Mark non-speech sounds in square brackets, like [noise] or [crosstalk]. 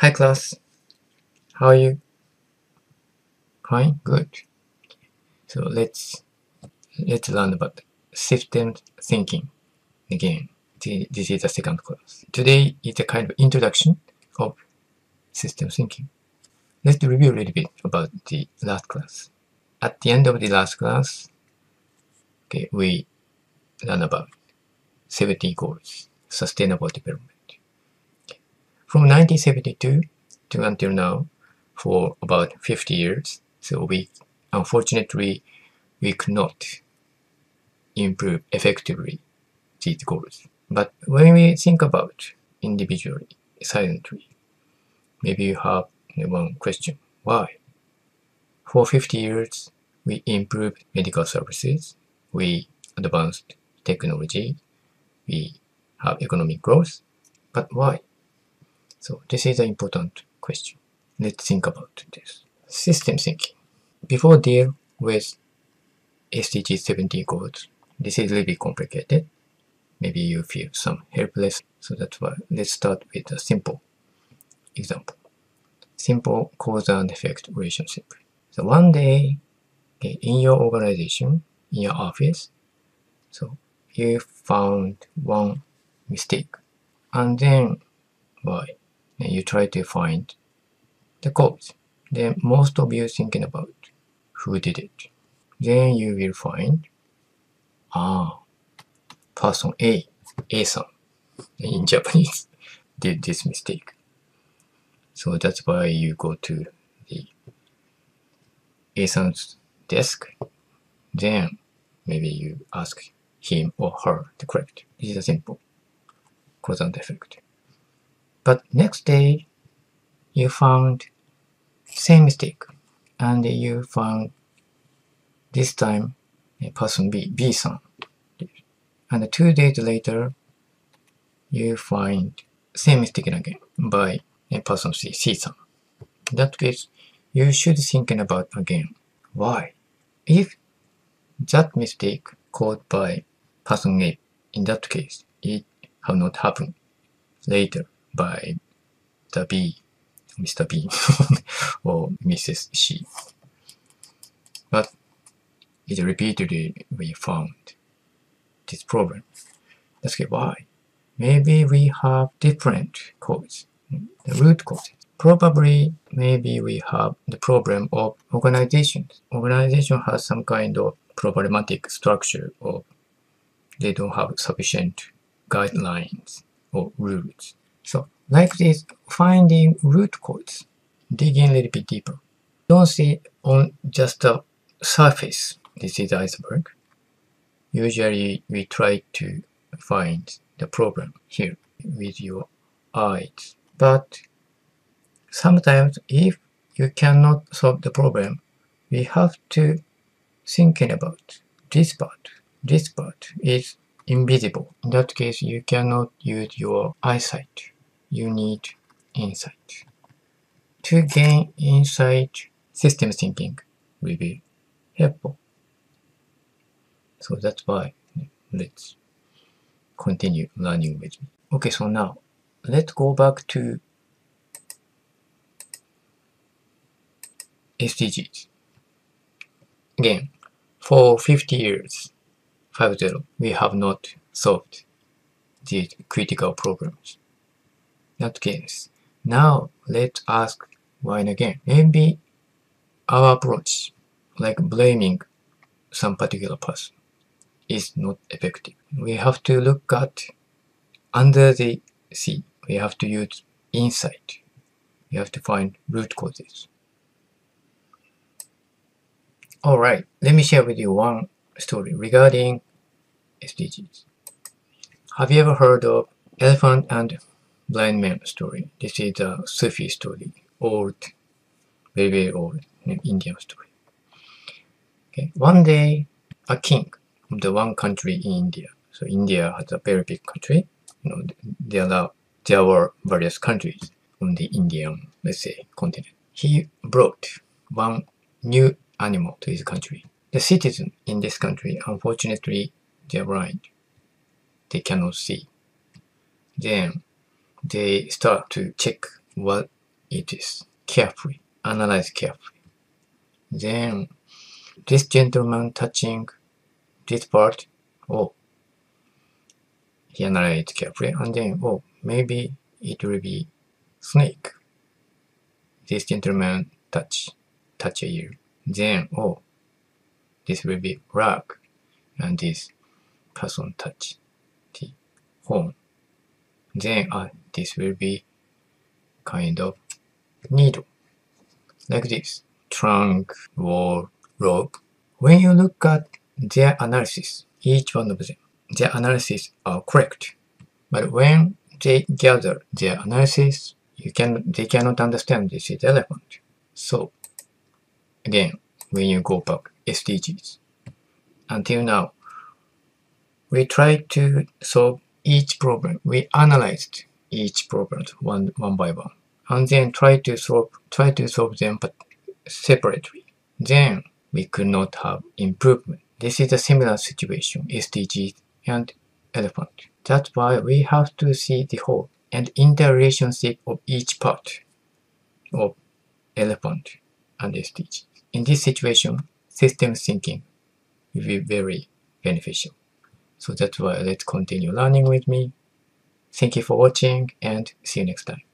Hi class. How are you? Fine? Good. So let's let's learn about system thinking again. This is the second class. Today is a kind of introduction of system thinking. Let's review a little bit about the last class. At the end of the last class, okay, we learn about 70 goals, sustainable development. From 1972 to until now, for about 50 years, so we unfortunately we could not improve effectively these goals. But when we think about individually, silently, maybe you have one question. Why? For 50 years, we improved medical services, we advanced technology, we have economic growth, but why? So this is an important question. Let's think about this. System thinking. Before deal with SDG 17 goals, this is a bit complicated. Maybe you feel some helpless. So that's why let's start with a simple example. Simple cause and effect relationship. So one day, okay, in your organization, in your office, so you found one mistake. And then why? And you try to find the cause. Then most of you thinking about who did it. Then you will find, ah, person A, A-san, in [laughs] Japanese, did this mistake. So that's why you go to the A-san's desk. Then maybe you ask him or her to correct. This is a simple cause and effect. But next day, you found same mistake, and you found this time a person B, B-san. And two days later, you find same mistake again by a person C, C-san. In that case, you should thinking about again, why? If that mistake caused by person A, in that case, it have not happened later by the B, Mr. B, or Mrs. C. But it repeatedly we found this problem. Let's get why. Maybe we have different cause, the root cause. Probably, maybe we have the problem of organizations. Organization has some kind of problematic structure or they don't have sufficient guidelines or rules. So like this, finding root cause, digging a little bit deeper. Don't see on just the surface, this is iceberg. Usually we try to find the problem here with your eyes. But sometimes if you cannot solve the problem, we have to thinking about this part. This part is invisible. In that case, you cannot use your eyesight you need insight. To gain insight, system thinking will be helpful. So that's why let's continue learning with me. Okay, so now let's go back to SDGs. Again, for 50 years, 50, we have not solved these critical problems that case. Now let's ask why again. Maybe our approach, like blaming some particular person, is not effective. We have to look at under the sea. We have to use insight. We have to find root causes. Alright, let me share with you one story regarding SDGs. Have you ever heard of elephant and blind man story. This is a Sufi story, old, very, very old Indian story. Okay. One day, a king of the one country in India. So India has a very big country. You know, there are there were various countries on the Indian, let's say, continent. He brought one new animal to his country. The citizens in this country, unfortunately, they're blind. They cannot see. Then they start to check what it is carefully, analyze carefully. Then this gentleman touching this part, oh, he analyzed carefully, and then, oh, maybe it will be snake. This gentleman touch, touch a ear. Then, oh, this will be rug, and this person touch the horn. Then, uh, this will be kind of needle, like this, trunk, wall, rope. When you look at their analysis, each one of them, their analysis are correct. But when they gather their analysis, you can they cannot understand this is elephant. So again, when you go back SDGs, until now, we try to solve each problem. We analyzed each problem one one by one, and then try to solve try to solve them but separately. Then we could not have improvement. This is a similar situation, SDGs and elephant. That's why we have to see the whole and interrelationship of each part of elephant and SDG. In this situation, system thinking will be very beneficial. So that's why let's continue learning with me. Thank you for watching and see you next time.